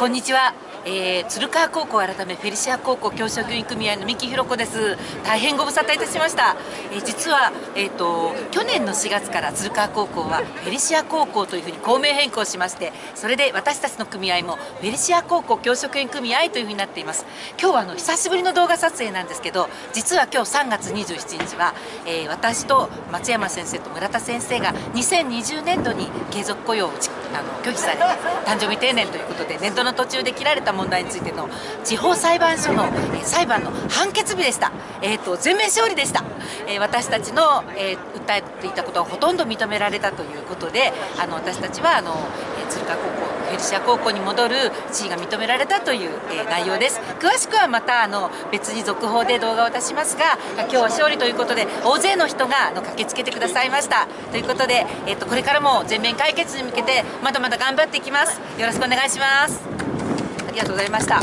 こんにちは。えー、鶴川高校改めフェリシア高校教職員組合の三木ひろ子です。大変ご無沙汰いたしました、えー、実は、えーと、去年の4月から鶴川高校はフェリシア高校というふうに校名変更しましてそれで私たちの組合もフェリシア高校教職員組合というふうになっています。今日はあの久しぶりの動画撮影なんですけど実は今日3月27日は、えー、私と松山先生と村田先生が2020年度に継続雇用をあの拒否され誕生日定年ということで年度の途中で切られた問題についての地方裁判所の、え、裁判の判決日でした、えーと、全面勝利でした、えー、私たちの、えー、訴えていたことがほとんど認められたということであの私たちはあの、えー、鶴川高校フェルシア高校に戻る地位が認められたという、えー、内容です。詳しくはまたあの別に続報で動画を出しますが今日は勝利ということで大勢の人があの駆けつけてくださいました。ということで、えーとこれからも全面解決に向けてまだまだ頑張っていきます。よろしくお願いします。ありがとうございました。